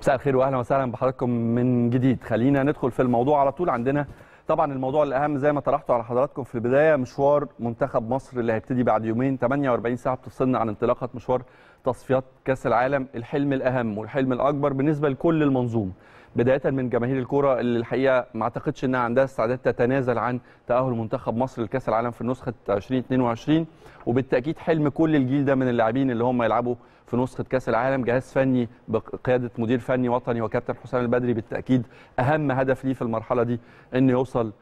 مساء الخير واهلا وسهلا بحضراتكم من جديد. خلينا ندخل في الموضوع على طول. عندنا طبعا الموضوع الأهم زي ما طرحته على حضراتكم في البداية مشوار منتخب مصر اللي هيبتدي بعد يومين 48 ساعة بتفصلنا عن انطلاقة مشوار تصفيات كأس العالم الحلم الأهم والحلم الأكبر بالنسبة لكل المنظومه بداية من جماهير الكورة اللي الحقيقة ما أعتقدش إنها عندها استعداد تتنازل عن تأهل منتخب مصر لكأس العالم في نسخة 2022 وبالتأكيد حلم كل الجيل ده من اللاعبين اللي هم يلعبوا في نسخة كأس العالم. جهاز فني بقياده مدير فني وطني وكابتن حسام البدري بالتأكيد أهم هدف ليه في المرحلة دي إنه يوصل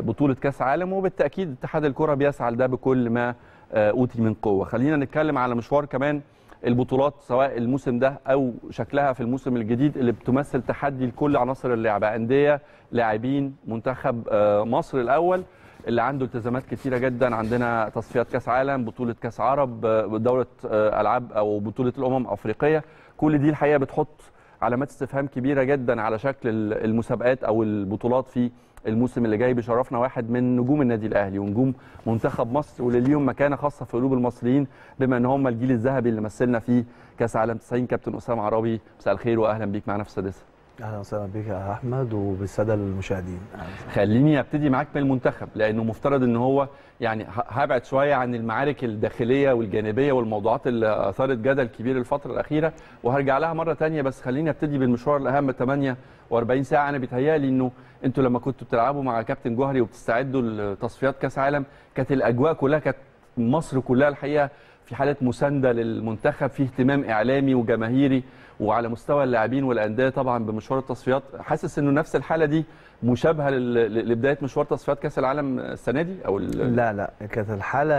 بطولة كأس عالم. وبالتأكيد اتحاد الكره بيسعى لده بكل ما أوتي من قوة. خلينا نتكلم على مشوار كمان البطولات سواء الموسم ده أو شكلها في الموسم الجديد اللي بتمثل تحدي لكل عناصر اللعبة. أندية لاعبين منتخب مصر الأول اللي عنده التزامات كثيره جدا. عندنا تصفيات كأس عالم بطولة كأس عرب دوره ألعاب أو بطولة الأمم الافريقيه كل دي الحقيقة بتحط علامات استفهام كبيرة جدا على شكل المسابقات أو البطولات في الموسم اللي جاي بيشرفنا واحد من نجوم النادي الأهلي ونجوم منتخب مصر واللي ليهم مكانة خاصة في قلوب المصريين بما إن هم الجيل الذهبي اللي مثلنا في كأس عالم 90 كابتن أسامة عرابي. مساء الخير واهلا بيك معانا في السادسة. أهلا وسهلا بك يا أحمد وبالسادة المشاهدين. خليني أبتدي معاك بالمنتخب لأنه مفترض إن هو يعني هبعد شوية عن المعارك الداخلية والجانبية والموضوعات اللي أثارت جدل كبير الفترة الأخيرة وهرجع لها مرة ثانية بس خليني أبتدي بالمشوار الأهم 48 ساعة. أنا بيتهيألي إنه أنتوا لما كنتوا بتلعبوا مع كابتن جوهري وبتستعدوا لتصفيات كأس عالم كانت الأجواء كلها كانت مصر كلها الحقيقة في حالة مساندة للمنتخب في اهتمام إعلامي وجماهيري. وعلى مستوى اللاعبين والأندية طبعا بمشوار التصفيات حاسس إنه نفس الحالة دي مشابهة لبداية مشوار تصفيات كأس العالم السنة دي أو لا لا كانت الحالة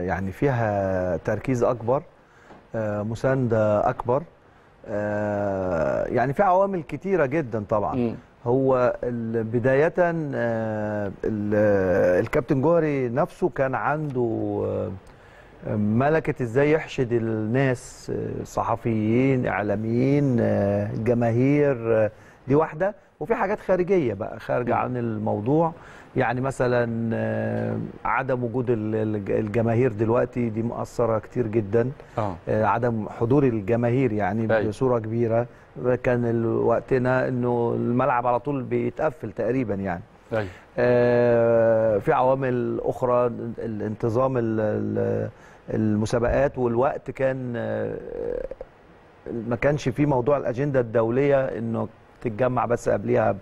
يعني فيها تركيز أكبر مساندة أكبر يعني في عوامل كتيرة جدا طبعا م. هو بداية الكابتن جوهري نفسه كان عنده ملكة إزاي يحشد الناس صحفيين إعلاميين جماهير دي واحدة وفي حاجات خارجية بقى خارجه عن الموضوع يعني مثلا عدم وجود الجماهير دلوقتي دي مؤثرة كتير جدا آه. عدم حضور الجماهير يعني أي. بصورة كبيرة كان وقتنا إنه الملعب على طول بيتقفل تقريبا يعني أي. آه في عوامل أخرى الانتظام المسابقات والوقت كان ما كانش في موضوع الأجندة الدولية إنه تتجمع بس قبليها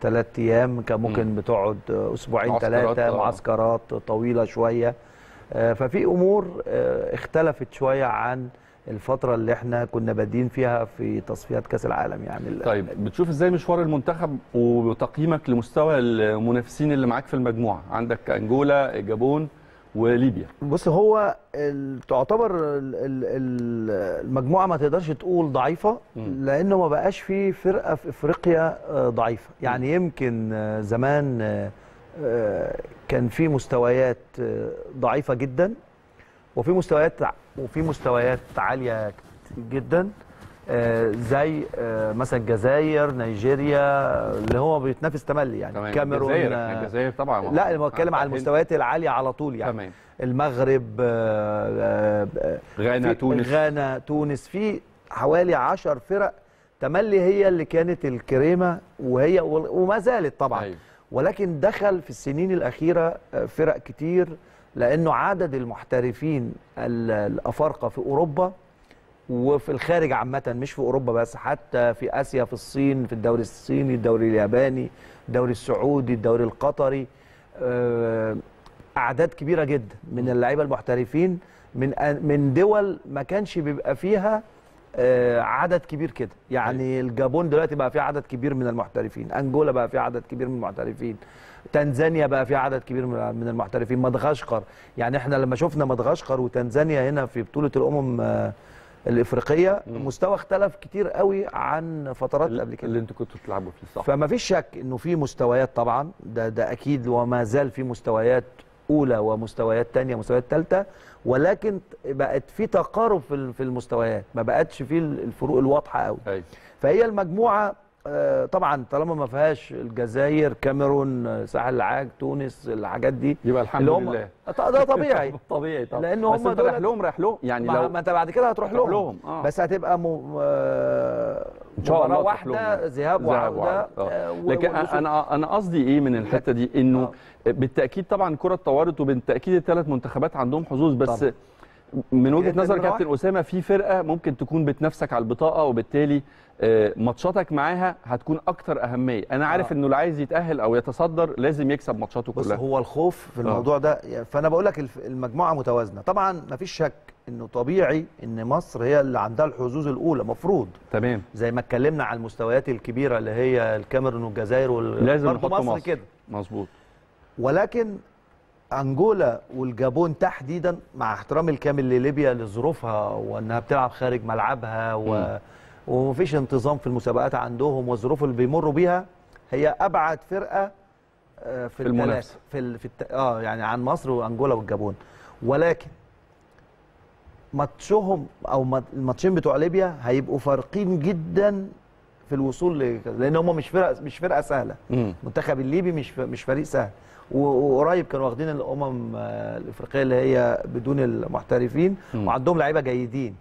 ثلاث أيام كان ممكن. بتقعد أسبوعين ثلاثة معسكرات طويلة شوية. ففي أمور اختلفت شوية عن الفترة اللي إحنا كنا بادين فيها في تصفيات كأس العالم يعني. طيب بتشوف إزاي مشوار المنتخب وتقييمك لمستوى المنافسين اللي معاك في المجموعة؟ عندك أنجولا الجابون وليبيا. بص هو تعتبر المجموعة ما تقدرش تقول ضعيفة لأنه ما بقاش في فرقة في إفريقيا ضعيفة. يعني يمكن زمان كان في مستويات ضعيفة جدا وفي مستويات وفي مستويات عالية جدا. زي مثلا الجزائر نيجيريا اللي هو بيتنافس تملي يعني. كاميرون الجزائر. طبعا. لا أنا بتكلم على المستويات العالية على طول يعني. تمام. المغرب غانا تونس. غانا تونس. في حوالي 10 فرق تملي هي اللي كانت الكريمة وهي وما زالت طبعا. أيوة. ولكن دخل في السنين الأخيرة فرق كتير لأنه عدد المحترفين الأفارقة في أوروبا وفي الخارج عامة مش في أوروبا بس حتى في آسيا في الصين في الدوري الصيني الدوري الياباني الدوري السعودي الدوري القطري. أعداد كبيرة جدا من اللعيبة المحترفين. من من دول ما كانش بيبقى فيها عدد كبير كده. يعني الجابون دلوقتي بقى فيها عدد كبير من المحترفين. أنجولا بقى فيها عدد كبير من المحترفين. تنزانيا بقى فيها عدد كبير من المحترفين. مدغشقر. يعني إحنا لما شفنا مدغشقر وتنزانيا هنا في بطولة الأمم الإفريقية مم. مستوى اختلف كتير قوي عن فترات قبل كده اللي أنتوا كنتوا بتلعبوا فيه صح فما فيش شك إنه في مستويات طبعا ده ده أكيد وما زال في مستويات أولى ومستويات ثانية ومستويات ثالثه ولكن بقت في تقارب في المستويات ما بقتش في الفروق الواضحة قوي أي. فهي المجموعة طبعا طالما ما فيهاش الجزائر كاميرون آه، ساحل العاج تونس الحاجات دي يبقى الحمد اللي هم لله. ده طبيعي. طبيعي طبعا بس هم انت دول- رايح لهم رايح لهم. يعني ما, لو ما انت بعد كده هتروح لهم, لهم، آه. بس هتبقى م... آه، إن شاء الله واحدة. ذهاب وعوده آه. آه، لكن أنا أنا قصدي إيه من الحتة دي؟ إنه بالتأكيد طبعا الكره اتطورت وبالتأكيد الثلاث منتخبات عندهم حظوظ بس طبعاً. من وجهة نظر كابتن أسامة في فرقة ممكن تكون بتنافسك على البطاقة وبالتالي آه، ماتشاتك معاها هتكون أكتر أهمية. أنا عارف آه. إنه اللي عايز يتأهل أو يتصدر لازم يكسب ماتشاته كلها. هو الخوف في الموضوع ده يعني فأنا بقول لك المجموعة متوازنة. طبعا ما فيش شك إنه طبيعي إن مصر هي اللي عندها الحظوظ الأولى مفروض. تمام. زي ما اتكلمنا على المستويات الكبيرة اللي هي الكاميرون والجزائر وال... لازم نحط مصر مصر. كده. مظبوط. ولكن أنجولا والجابون تحديدا مع احترامي الكامل لليبيا لظروفها وإنها بتلعب خارج ملعبها و... ومفيش انتظام في المسابقات عندهم والظروف اللي بيمروا بيها هي أبعد فرقة آه، في, في المنافسة. الثلاثة في ال... في الت... آه يعني عن مصر وأنجولا والجابون ولكن ماتشهم أو مات- الماتشين بتوع ليبيا هيبقوا فارقين جدا في الوصول ل... لأن هم مش فرقه مش فرقة سهلة. المنتخب الليبي مش مش فريق سهل وقريب كانوا واخدين الأمم آه، الإفريقية اللي هي بدون المحترفين مم. وعندهم لعيبة جيدين.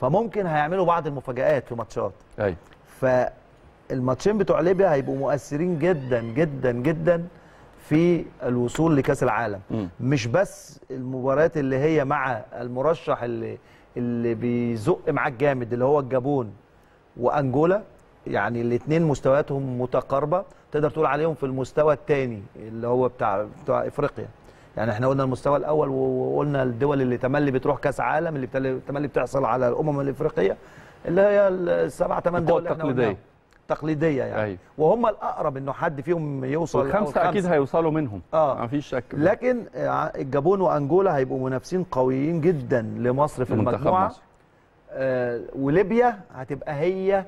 فممكن هيعملوا بعض المفاجآت في ماتشات. أيوه. فالماتشين بتوع ليبيا هيبقوا مؤثرين جدا جدا جدا في الوصول لكأس العالم. مم. مش بس المباريات اللي هي مع المرشح اللي اللي بيزق معاك جامد اللي هو الجابون وأنجولا. يعني الاثنين مستوياتهم متقاربة. تقدر تقول عليهم في المستوى الثاني اللي هو بتاع بتاع إفريقيا يعني إحنا قلنا المستوى الأول وقلنا الدول اللي تملي بتروح كأس عالم اللي تملي بتحصل على الأمم الإفريقية اللي هي السبع ثمان دول. قلناهم. تقليدية يعني أيوة. وهم الأقرب إنه حد فيهم يوصل أو والخمسة أكيد هيوصلوا منهم آه. مفيش شك لكن الجابون وأنجولا هيبقوا منافسين قويين جدا لمصر في المجموعة مصر. آه وليبيا هتبقى هي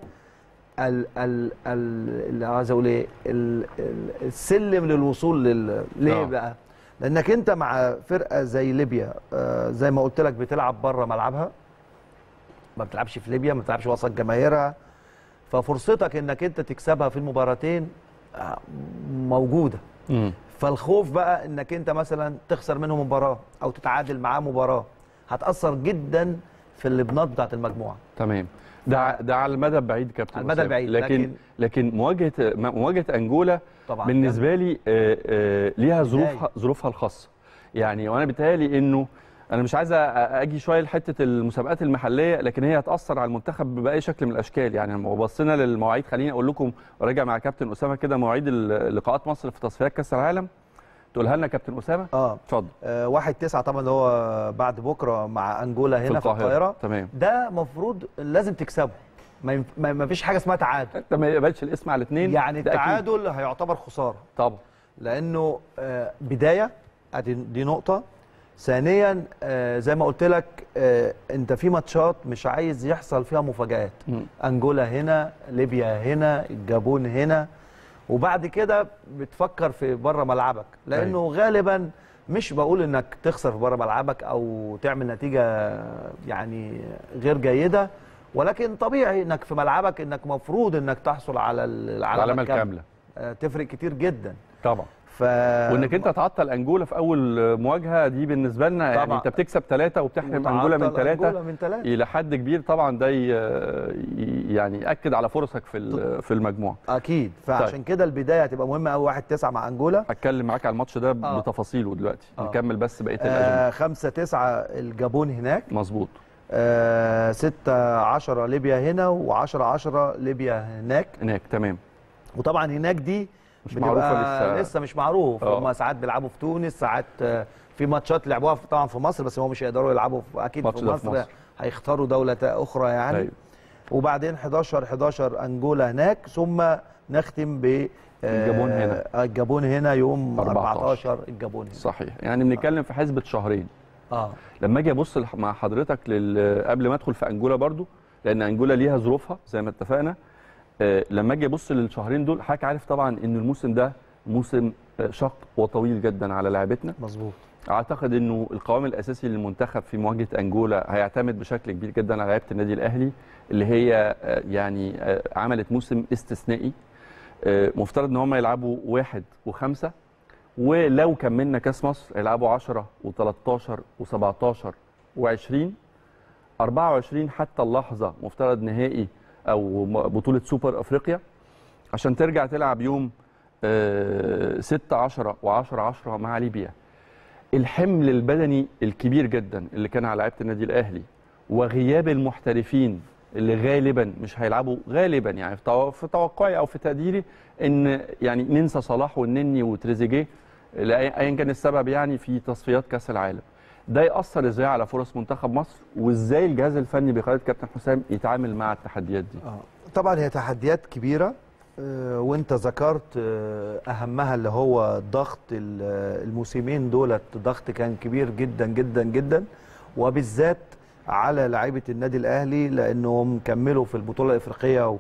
ال ال ال اللي عايز أقول إيه ال- ال- السلم للوصول لل ليه آه. بقى؟ لأنك أنت مع فرقة زي ليبيا آه زي ما قلت لك بتلعب بره ملعبها ما بتلعبش في ليبيا ما بتلعبش وسط جماهيرها ففرصتك إنك أنت تكسبها في المباراتين آه، موجودة مم. فالخوف بقى إنك أنت مثلا تخسر منهم مباراة أو تتعادل معاه مباراة هتأثر جدا في اللبنات بتاعت المجموعة. تمام. ده ده على المدى البعيد كابتن على المدى. البعيد، لكن لكن- لكن مواجهة مواجهة أنجولا طبعا بالنسبة لي آه، آه، ليها. ظروفها ظروفها الخاصة. يعني وأنا بيتهيألي إنه أنا مش عايز أجي شوية لحتة المسابقات المحلية لكن هي هتأثر على المنتخب بأي شكل من الأشكال. يعني لما بصينا للمواعيد خليني أقول لكم وراجع مع كابتن أسامة كده مواعيد لقاءات مصر في تصفيات كأس العالم. تقولها لنا كابتن أسامة؟ آه. اتفضل. آه، واحد تسعة طبعا اللي هو بعد بكرة مع أنجولا هنا في القاهرة, تمام. ده مفروض لازم تكسبه. ما, ينف... ما فيش حاجة اسمها تعادل. أنت ما يقبلش الاسم على الاثنين يعني التعادل هيعتبر خسارة. طبعا. لأنه آه، بداية دي نقطة. ثانيا آه، زي ما قلت لك آه، أنت في ماتشات مش عايز يحصل فيها مفاجآت. مم. أنجولا هنا ليبيا هنا الجابون هنا. وبعد كده بتفكر في بره ملعبك لأنه غالبا مش بقول إنك تخسر في بره ملعبك أو تعمل نتيجة يعني غير جيدة ولكن طبيعي إنك في ملعبك إنك مفروض إنك تحصل على العلامة الكاملة. آه، تفرق كتير جدا. طبعا. ف وإنك أنت تعطل انجولا في أول مواجهة دي بالنسبة لنا يعني طبعا. أنت بتكسب ثلاثة وبتحرم انجولا من ثلاثة إلى حد كبير. طبعا ده يعني يأكد على فرصك في في المجموعة. أكيد. فعشان كده البداية هتبقى مهمة قوي 1 9 مع انجولا هتكلم معاك على الماتش ده آه. بتفاصيله دلوقتي. آه. نكمل بس بقية الأجندة. آه 5 9 الجابون هناك. مظبوط. آه 6 10 ليبيا هنا و10 10 ليبيا هناك. هناك تمام. وطبعا هناك دي مش معروفة لسه لسه مش معروف آه. هم ساعات بيلعبوا في تونس ساعات آه، في ماتشات لعبوها في- طبعا في مصر بس هم مش هيقدروا يلعبوا في أكيد في مصر, مصر. هيختاروا دولة أخرى يعني أيوة. وبعدين 11 11 أنجولا هناك ثم نختم ب آه، الجابون هنا. الجابون هنا يوم 14. 14 الجابون هنا صحيح يعني بنتكلم في حسبة شهرين آه لما أجي أبص مع حضرتك لل... قبل ما أدخل في أنجولا برضو لأن أنجولا ليها ظروفها زي ما اتفقنا لما أجي ابص للشهرين دول حضرتك عارف طبعا إن الموسم ده موسم آه، شق وطويل جدا على لاعبتنا مظبوط. أعتقد إنه القوام الأساسي للمنتخب في مواجهة أنجولا هيعتمد بشكل كبير جدا على لعيبة النادي الأهلي اللي هي آه، يعني آه، عملت موسم استثنائي. آه، مفترض إن هم يلعبوا واحد وخمسة ولو كملنا كأس مصر هيلعبوا 10 و13 و17 و20 24 حتى اللحظة مفترض نهائي أو بطولة سوبر أفريقيا عشان ترجع تلعب يوم 6 10 و10 10 مع ليبيا. الحمل البدني الكبير جدا اللي كان على لعيبة النادي الأهلي وغياب المحترفين اللي غالبا مش هيلعبوا غالبا يعني في تو- في توقعي أو في تقديري إن يعني ننسى صلاح والنني وتريزيجيه ايا كان السبب يعني في تصفيات كأس العالم. ده يأثر إزاي على فرص منتخب مصر وإزاي الجهاز الفني بقياده كابتن حسام يتعامل مع التحديات دي آه. طبعا هي تحديات كبيرة آه، وأنت ذكرت آه، أهمها اللي هو ضغط ال- الموسمين دولت ضغط كان كبير جدا جدا جدا وبالذات على لعيبة النادي الأهلي لأنهم كملوا في البطولة الإفريقية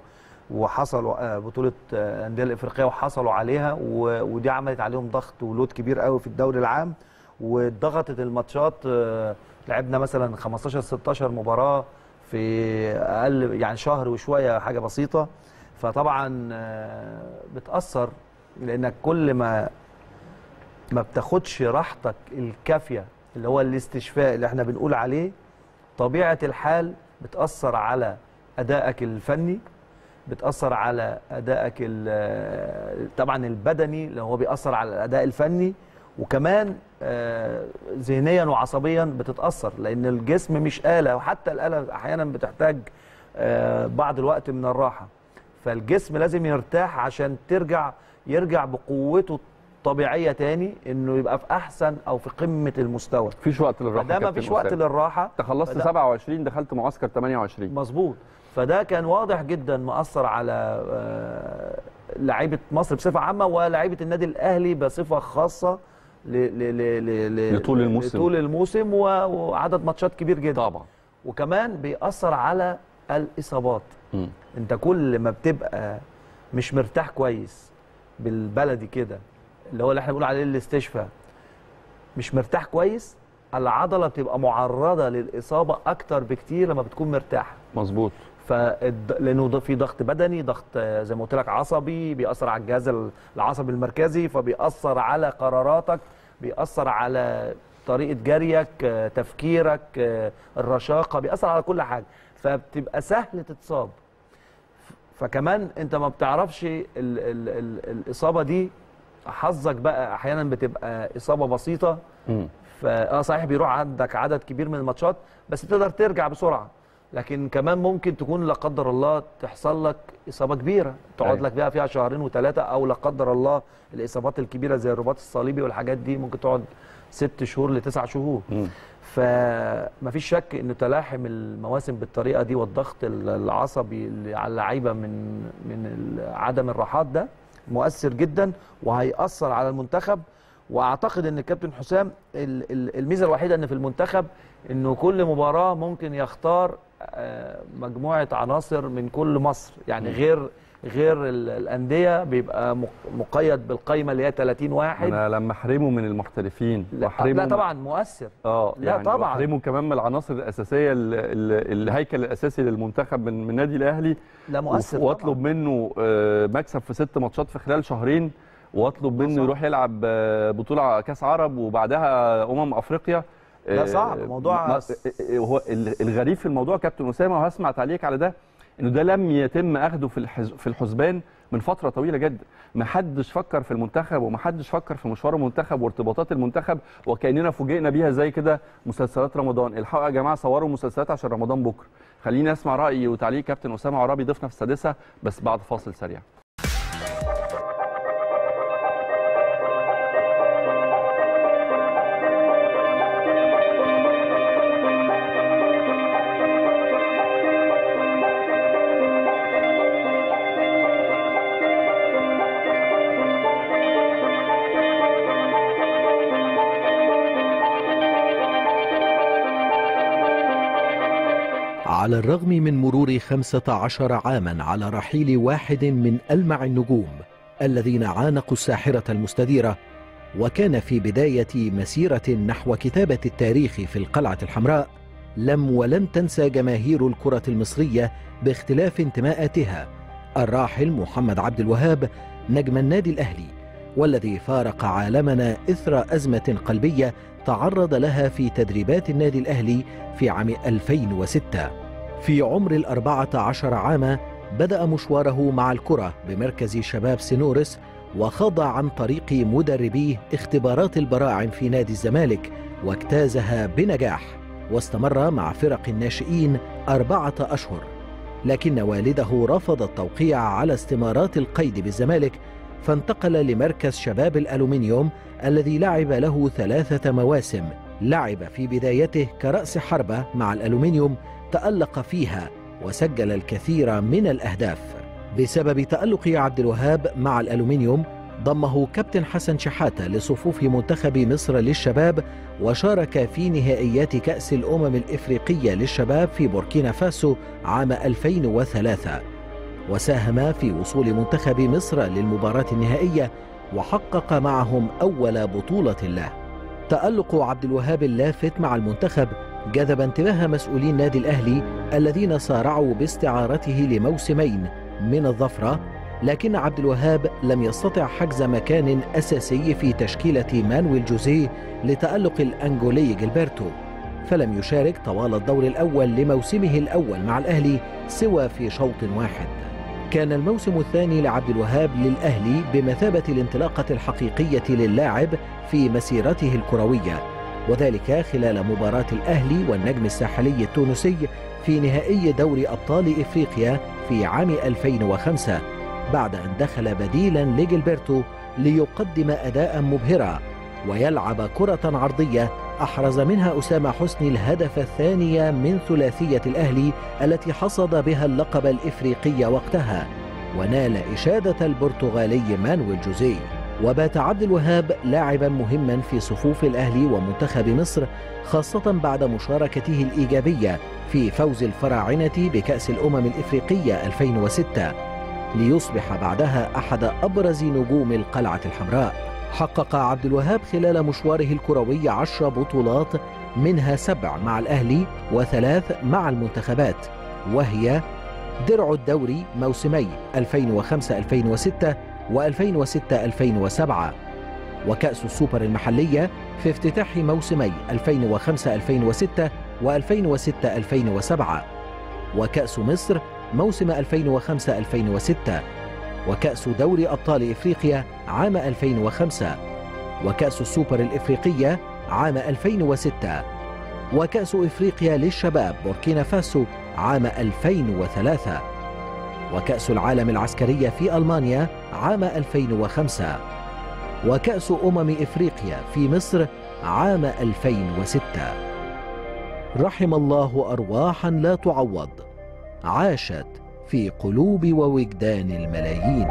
وحصلوا آه، بطولة الأندية الإفريقية وحصلوا عليها ودي عملت عليهم ضغط ولود كبير قوي في الدوري العام وضغطت الماتشات آه، لعبنا مثلا 15 16 مباراة في أقل يعني شهر وشوية حاجة بسيطة. فطبعا آه، بتأثر لأنك كل ما ما بتاخدش راحتك الكافية اللي هو الاستشفاء اللي إحنا بنقول عليه طبيعة الحال بتأثر على أدائك الفني بتأثر على أدائك ال- طبعا البدني اللي هو بيأثر على الأداء الفني وكمان آه، ذهنيا وعصبيا بتتأثر لأن الجسم مش آلة وحتى الآلة أحيانا بتحتاج آه، بعض الوقت من الراحة. فالجسم لازم يرتاح عشان ترجع يرجع بقوته الطبيعية تاني إنه يبقى في أحسن أو في قمة المستوى. مفيش وقت للراحة فده ما كابتن فيش وقت. للراحة أنت خلصت فده- 27 دخلت معسكر 28 مظبوط. فده كان واضح جدا مأثر على آه، لعيبة مصر بصفة عامة ولاعيبه النادي الأهلي بصفة خاصة. ل ل ل ل لطول الموسم. لطول الموسم وعدد ماتشات كبير جدا. طبعا. وكمان بيأثر على الإصابات. مم. انت كل ما بتبقى مش مرتاح كويس بالبلدي كده اللي هو اللي إحنا بنقول عليه الاستشفاء مش مرتاح كويس العضلة بتبقى معرضة للإصابة أكتر بكتير لما بتكون مرتاح مظبوط. فالد... لأنه في ضغط بدني ضغط زي ما قلت لك عصبي بيأثر على الجهاز ال- العصبي المركزي فبيأثر على قراراتك. بيأثر على طريقة جريك آه، تفكيرك آه، الرشاقة بيأثر على كل حاجة. فبتبقى سهل تتصاب. فكمان انت ما بتعرفش ال ال ال الإصابة دي حظك بقى أحيانا بتبقى إصابة بسيطة. مم. فاه صحيح بيروح عندك عدد كبير من الماتشات بس تقدر ترجع بسرعة. لكن كمان ممكن تكون لا قدر الله تحصل لك إصابة كبيرة تقعد أيوة. لك بقى فيها شهرين وثلاثه أو لا قدر الله الإصابات الكبيرة زي الرباط الصليبي والحاجات دي ممكن تقعد ست شهور لتسع شهور مم. فمفيش شك إن تلاحم المواسم بالطريقة دي والضغط العصبي اللي على اللعيبة من من عدم الراحات ده مؤثر جدا وهيأثر على المنتخب وأعتقد إن الكابتن حسام ال- ال- الميزة الوحيدة إن في المنتخب إنه كل مباراة ممكن يختار مجموعة عناصر من كل مصر. يعني غير غير ال- الأندية بيبقى مق- مقيد بالقايمة اللي هي 30 واحد. أنا لما أحرمه من المحترفين لا, وأحرمه لا طبعا مؤثر. آه لا يعني طبعاً. وأحرمه كمان من العناصر الأساسية ال- ال- الهيكل الأساسي للمنتخب من النادي الأهلي. لا مؤثر وأطلب منه آه، مكسب في ست ماتشات في خلال شهرين. وأطلب منه. يروح يلعب آه، بطولة كأس عرب وبعدها أمم أفريقيا. لا آه، صعب، موضوع س- آه، هو ال- الغريب في الموضوع كابتن أسامة وهسمع تعليق على ده إنه ده لم يتم اخده في في الحسبان من فترة طويلة جدا. ما حدش فكر في المنتخب وما حدش فكر في مشوار المنتخب وارتباطات المنتخب وكأننا فوجئنا بيها زي كده مسلسلات رمضان. الحقوا يا جماعة صوروا مسلسلات عشان رمضان بكرة. خليني أسمع راي وتعليق كابتن أسامة عرابي ضيفنا في السادسة بس بعد فاصل سريع. على الرغم من مرور خمسة عشر عاما على رحيل واحد من ألمع النجوم الذين عانقوا الساحرة المستديرة وكان في بداية مسيرة نحو كتابة التاريخ في القلعة الحمراء لم ولن تنسى جماهير الكرة المصرية باختلاف انتماءاتها الراحل محمد عبد الوهاب نجم النادي الأهلي والذي فارق عالمنا إثر أزمة قلبية تعرض لها في تدريبات النادي الأهلي في عام 2006 في عمر الأربعة عشر عاما بدأ مشواره مع الكرة بمركز شباب سنورس وخاض عن طريق مدربيه اختبارات البراعم في نادي الزمالك واجتازها بنجاح واستمر مع فرق الناشئين أربعة أشهر. لكن والده رفض التوقيع على استمارات القيد بالزمالك فانتقل لمركز شباب الألومنيوم الذي لعب له ثلاثة مواسم. لعب في بدايته كرأس حربة مع الألومنيوم تألق فيها وسجل الكثير من الأهداف. بسبب تألق عبد الوهاب مع الألومنيوم ضمه كابتن حسن شحاتة لصفوف منتخب مصر للشباب وشارك في نهائيات كأس الأمم الإفريقية للشباب في بوركينا فاسو عام 2003 وساهم في وصول منتخب مصر للمباراة النهائية وحقق معهم أول بطولة له. تألق عبد الوهاب اللافت مع المنتخب جذب انتباه مسؤولي النادي الأهلي الذين سارعوا باستعارته لموسمين من الظفرة لكن عبد الوهاب لم يستطع حجز مكان أساسي في تشكيلة مانويل جوزيه لتألق الأنجولي جilberto فلم يشارك طوال الدور الأول لموسمه الأول مع الأهلي سوى في شوط واحد. كان الموسم الثاني لعبد الوهاب للأهلي بمثابة الانطلاقة الحقيقية للاعب في مسيرته الكروية. وذلك خلال مباراة الأهلي والنجم الساحلي التونسي في نهائي دوري أبطال إفريقيا في عام 2005 بعد أن دخل بديلا لجilberto ليقدم أداء مبهرا ويلعب كرة عرضية أحرز منها أسامة حسني الهدف الثاني من ثلاثية الأهلي التي حصد بها اللقب الإفريقي وقتها ونال إشادة البرتغالي مانويل جوزيه. وبات عبد الوهاب لاعبا مهما في صفوف الأهلي ومنتخب مصر خاصة بعد مشاركته الإيجابية في فوز الفراعنة بكأس الأمم الإفريقية 2006 ليصبح بعدها أحد أبرز نجوم القلعة الحمراء. حقق عبد الوهاب خلال مشواره الكروي عشر بطولات منها سبع مع الأهلي وثلاث مع المنتخبات وهي درع الدوري موسمي 2005-2006 و2006-2007 وكأس السوبر المحلية في افتتاح موسمي 2005-2006 و2006-2007 وكأس مصر موسم 2005-2006 وكأس دوري أبطال إفريقيا عام 2005 وكأس السوبر الإفريقية عام 2006 وكأس إفريقيا للشباب بوركينا فاسو عام 2003 وكأس العالم العسكرية في ألمانيا عام 2005 وكأس أمم إفريقيا في مصر عام 2006 رحم الله أرواحا لا تعوض. عاشت في قلوب ووجدان الملايين.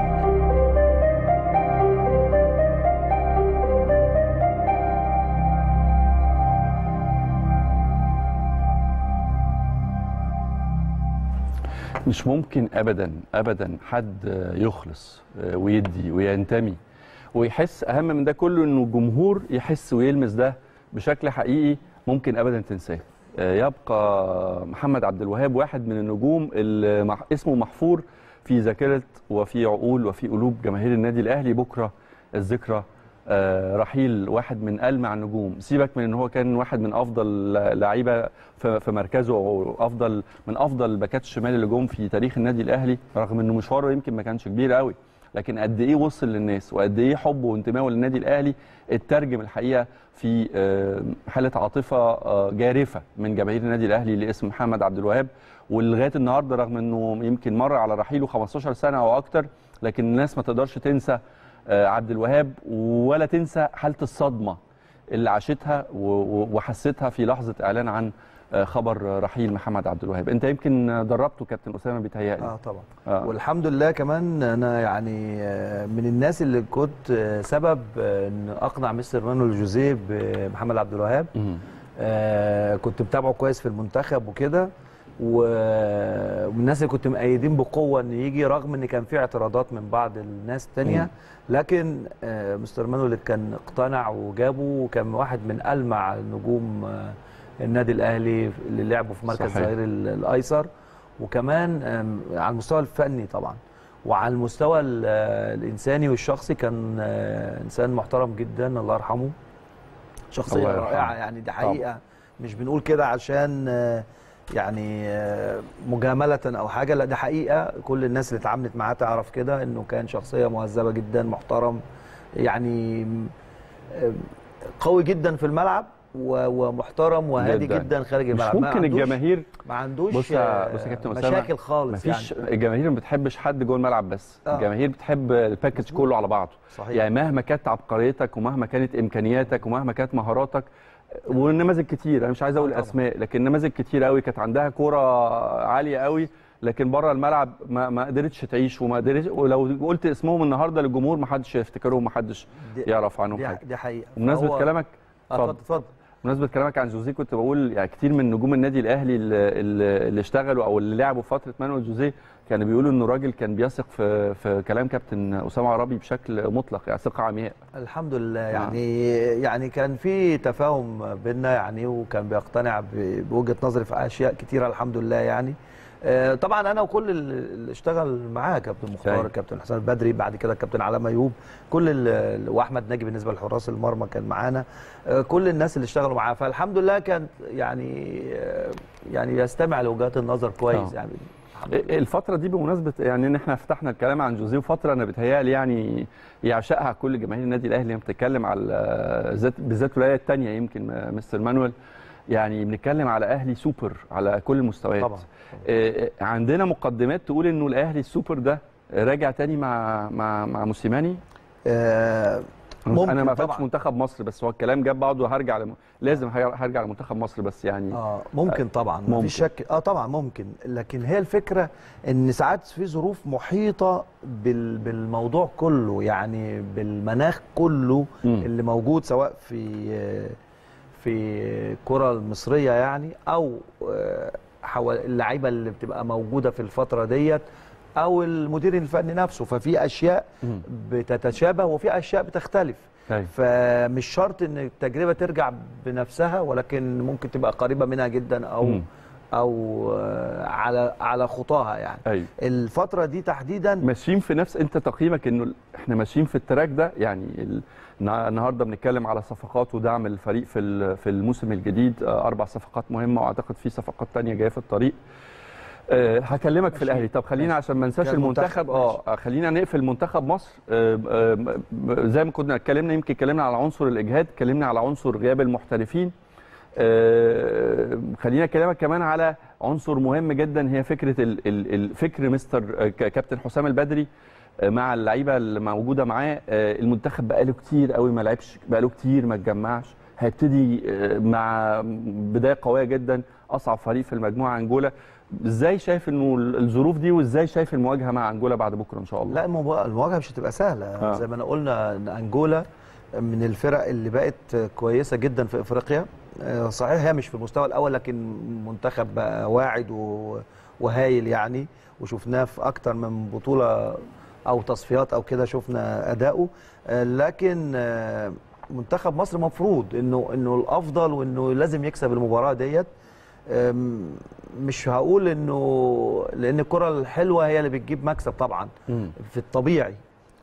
مش ممكن ابدا ابدا حد يخلص ويدي وينتمي. ويحس أهم من ده كله إنه الجمهور يحس ويلمس ده بشكل حقيقي ممكن ابدا تنساه. يبقى محمد عبد الوهاب واحد من النجوم اللي اسمه محفور في ذاكرة وفي عقول وفي قلوب جماهير النادي الأهلي. بكرة الذكرى رحيل واحد من ألمع النجوم. سيبك من إن هو كان واحد من أفضل لعيبة في مركزه أو أفضل من أفضل الباكات الشمال اللي جم في تاريخ النادي الأهلي رغم إنه مشواره يمكن ما كانش كبير قوي لكن قد إيه وصل للناس وقد إيه حبه وانتمائه للنادي الأهلي اترجم الحقيقة في حالة عاطفة جارفة من جماهير النادي الأهلي لاسم محمد عبد الوهاب. ولغاية النهارده رغم إنه يمكن مر على رحيله 15 سنة أو أكتر لكن الناس ما تقدرش تنسى عبد الوهاب ولا تنسى حالة الصدمة اللي عاشتها وحستها في لحظة إعلان عن خبر رحيل محمد عبد الوهاب. أنت يمكن دربته كابتن أسامة بيتهيألي. آه طبعا. آه. والحمد لله كمان أنا يعني من الناس اللي كنت سبب إن أقنع مستر مانويل جوزيه بمحمد عبد الوهاب. آه كنت متابعه كويس في المنتخب وكده. ومن الناس اللي كنت مأيدين بقوة إن يجي رغم إن كان في اعتراضات من بعض الناس الثانية لكن آه مستر مانويل كان اقتنع وجابه وكان واحد من ألمع نجوم آه النادي الأهلي اللي لعبوا في مركز الظهير الأيسر وكمان على المستوى الفني طبعا. وعلى المستوى الإنساني والشخصي كان إنسان محترم جدا الله يرحمه. شخصية رائعة يعني دي حقيقة. طبعا. مش بنقول كده عشان يعني آه، مجاملة أو حاجة. لا ده حقيقة. كل الناس اللي اتعاملت معاه تعرف كده إنه كان شخصية مهذبة جدا محترم يعني آه، قوي جدا في الملعب ومحترم وهادي جداً. جدا خارج مش الملعب. ما ممكن الجماهير ما عندوش بص يا- آه، بص يا كابتن مشاكل خالص مفيش يعني. الجماهير ما بتحبش حد جوه الملعب بس. آه. الجماهير بتحب الباكج كله على بعضه. صحيح. يعني مهما كانت عبقريتك ومهما كانت إمكانياتك ومهما كانت مهاراتك ونماذج كتير. أنا مش عايز أقول طبعاً. اسماء لكن نماذج كتير قوي كانت عندها كورة عالية قوي لكن بره الملعب ما, ما قدرتش تعيش وما قدرتش ولو قلت اسمهم النهارده للجمهور ما حدش يفتكرهم ما حدش يعرف عنهم حاجة. دي حقيقة. بمناسبة كلامك آه، اتفضل اتفضل. بمناسبة كلامك عن جوزيه كنت بقول يعني كتير من نجوم النادي الأهلي اللي, اشتغلوا أو اللي لعبوا فترة مانويل جوزيه كانوا بيقولوا إنه راجل كان بيثق في في كلام كابتن أسامة عرابي بشكل مطلق يعني ثقة عمياء. الحمد لله. يعني يعني كان في تفاهم بينا يعني وكان بيقتنع بوجهة نظري في أشياء كتيرة الحمد لله يعني. طبعا أنا وكل اللي اشتغل معاه كابتن مختار أيوة. كابتن حسن البدري بعد كده كابتن علام أيوب كل وأحمد ناجي بالنسبة لحراس المرمى كان معانا آه، كل الناس اللي اشتغلوا معاه فالحمد لله كان يعني آه، يعني يستمع لوجهات النظر كويس آه. يعني الحمد لله. الفترة دي بمناسبة يعني إن إحنا فتحنا الكلام عن جوزيه وفترة أنا بتهيألي يعني يعشقها كل جماهير النادي الأهلي بتتكلم على ذات بالذات الولاية الثانية يمكن مستر مانويل يعني بنتكلم على أهلي سوبر على كل المستويات طبعا آه، عندنا مقدمات تقول إنه الأهلي السوبر ده راجع تاني مع مع مع موسيماني آه، ممكن أنا ما طبعاً. منتخب مصر بس هو الكلام جاب بعضه هرجع لم... لازم هرجع لمنتخب مصر بس يعني آه ممكن طبعا ممكن. مفيش شك آه طبعا ممكن لكن هي الفكرة إن ساعات في ظروف محيطة بال بالموضوع كله يعني بالمناخ كله مم. اللي موجود سواء في في الكره المصريه يعني أو آه، اللعيبة اللي بتبقى موجودة في الفترة ديت أو المدير الفني نفسه ففي أشياء. بتتشابه وفي أشياء بتختلف أيوة. فمش شرط إن التجربة ترجع بنفسها ولكن ممكن تبقى قريبة منها جدا أو مم. أو آه، على على خطاها يعني أيوه الفترة دي تحديدا ماشيين في نفس أنت تقييمك إنه إحنا ماشيين في التراك ده يعني النهارده بنتكلم على صفقات ودعم الفريق في في الموسم الجديد. آه، أربع صفقات مهمة وأعتقد في صفقات تانية جاية في الطريق. آه، هكلمك في. الأهلي. طب خلينا عشان ما ننساش كان المنتخب المنتخب، آه خلينا نقفل منتخب مصر. آه، آه، زي ما كنا اتكلمنا يمكن اتكلمنا على عنصر الإجهاد اتكلمنا على عنصر غياب المحترفين. آه، خلينا أكلمك كمان على عنصر مهم جدا هي فكرة ال- ال- الفكر مستر آه، كابتن حسام البدري. آه، مع اللعيبة اللي موجودة معاه. آه، المنتخب بقاله كتير قوي ما لعبش بقاله كتير ما اتجمعش. هيبتدي آه، مع بداية قوية جدا أصعب فريق في المجموعة أنجولا. إزاي شايف إنه ال- الظروف دي وإزاي شايف المواجهة مع أنجولا بعد بكرة إن شاء الله؟ لا المواجهة مش هتبقى سهلة. آه. زي ما أنا قلنا إن أنجولا من الفرق اللي بقت كويسة جدا في إفريقيا. آه، صحيح هي مش في المستوى الأول لكن منتخب بقى واعد وهايل يعني. وشفناه في أكتر من بطولة أو تصفيات أو كده شفنا أداؤه. آه، لكن آه، منتخب مصر مفروض إنه إنه الأفضل وإنه لازم يكسب المباراة ديت. مش هقول إنه لأن الكرة الحلوة هي اللي بتجيب مكسب طبعا. في الطبيعي.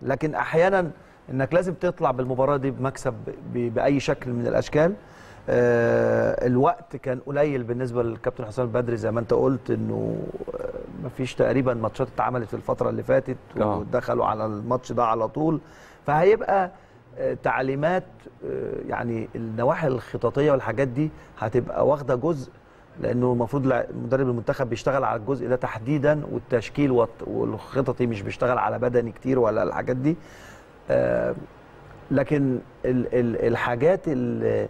لكن أحيانا إنك لازم تطلع بالمباراة دي بمكسب بأي شكل من الأشكال. آه، الوقت كان قليل بالنسبة للكابتن حسام البدري زي ما أنت قلت إنه مفيش تقريبا ماتشات اتعملت في الفترة اللي فاتت آه. ودخلوا على الماتش ده على طول فهيبقى آه، تعليمات آه، يعني النواحي الخططية والحاجات دي هتبقى واخدة جزء لأنه المفروض مدرب المنتخب بيشتغل على الجزء ده تحديدا والتشكيل والت- والخططي مش بيشتغل على بدني كتير ولا الحاجات دي لكن ال- ال- الحاجات ال-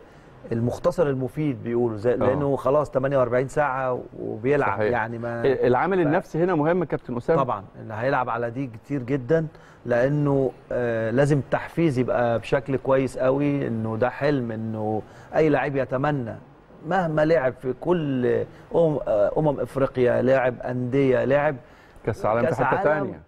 المختصر المفيد بيقولوا زي لأنه خلاص 48 ساعة وبيلعب صحيح. يعني ما العامل النفسي هنا مهم كابتن أسامة. طبعا اللي هيلعب على دي كتير جدا لأنه آه لازم التحفيز يبقى بشكل كويس قوي إنه ده حلم إنه أي لعيب يتمنى مهما لعب في كل أم آه، أمم إفريقيا لاعب أندية لاعب كأس العالم في حتة عالم ثانية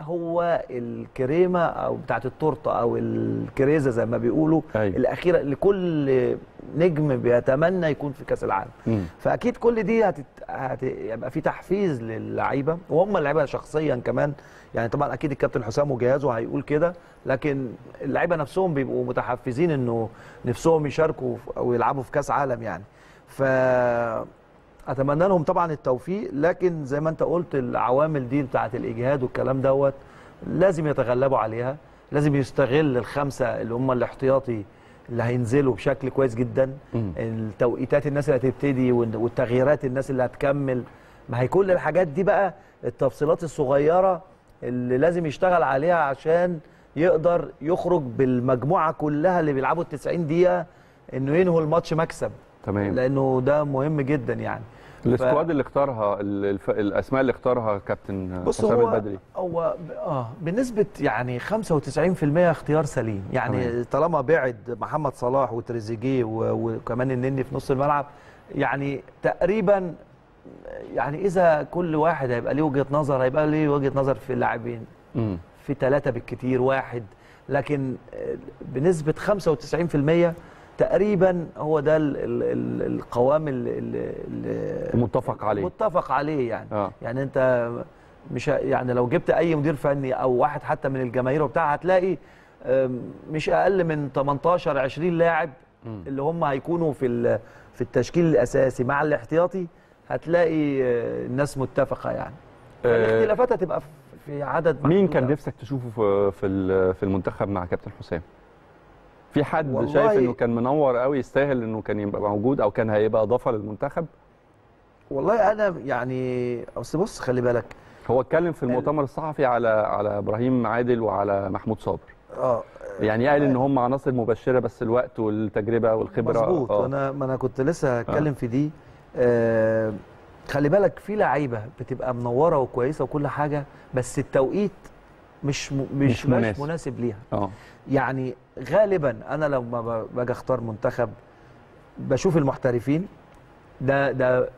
هو الكريمة أو بتاعت التورتة أو الكريزة زي ما بيقولوا أيوة. الأخيرة لكل نجم بيتمنى يكون في كأس العالم مم. فأكيد كل دي هتت... هتبقى في تحفيز للعيبة وهم اللعيبة شخصيا كمان يعني طبعا أكيد الكابتن حسام وجهازه هيقول كده لكن اللعيبة نفسهم بيبقوا متحفزين إنه نفسهم يشاركوا أو يلعبوا في كأس عالم يعني ف أتمنى لهم طبعا التوفيق لكن زي ما أنت قلت العوامل دي بتاعه الإجهاد والكلام دوت لازم يتغلبوا عليها لازم يستغل الخمسة اللي هم الاحتياطي اللي هينزلوا بشكل كويس جدا. مم. التوقيتات الناس اللي هتبتدي وال- والتغييرات الناس اللي هتكمل. ما هي كل الحاجات دي بقى التفصيلات الصغيرة اللي لازم يشتغل عليها عشان يقدر يخرج بالمجموعة كلها اللي بيلعبوا ال 90 دقيقة إنه ينهوا الماتش مكسب. تمام. لأنه ده مهم جدا يعني. السكواد اللي اختارها ال- الف... الاسماء اللي اختارها كابتن حسام البدري هو آه بنسبة يعني 95% اختيار سليم يعني تمام. طالما بعد محمد صلاح وتريزيجيه و- وكمان النني في نص الملعب يعني تقريبا يعني إذا كل واحد هيبقى ليه وجهة نظر هيبقى ليه وجهة نظر في اللاعبين. في ثلاثة بالكتير واحد لكن آه، بنسبة 95% تقريبا هو ده ال ال ال القوام ال- ال- ال- المتفق عليه. متفق عليه يعني آه يعني انت مش يعني لو جبت أي مدير فني أو واحد حتى من الجماهير وبتاع هتلاقي مش أقل من 18 20 لاعب. اللي هم هيكونوا في في التشكيل الأساسي مع الاحتياطي هتلاقي آه، الناس متفقة يعني آه، الاختلافات هتبقى في- عدد مين كان. نفسك تشوفه في في المنتخب مع كابتن حسام؟ في حد شايف إنه كان منور قوي يستاهل إنه كان يبقى موجود أو كان هيبقى إضافة للمنتخب؟ والله أنا يعني أصل بص خلي بالك. هو اتكلم في المؤتمر الصحفي على على إبراهيم عادل وعلى محمود صابر. آه. يعني قال إن هم عناصر مبشرة بس الوقت والتجربة والخبرة. مظبوط. آه. أنا ما أنا كنت لسه هتكلم في دي. آه خلي بالك في لعيبة بتبقى منورة وكويسة وكل حاجة بس التوقيت مش م... مش, مش. مناسب. مناسب ليها. آه. يعني غالبا أنا لما ب- باجي أختار منتخب بشوف المحترفين ده ده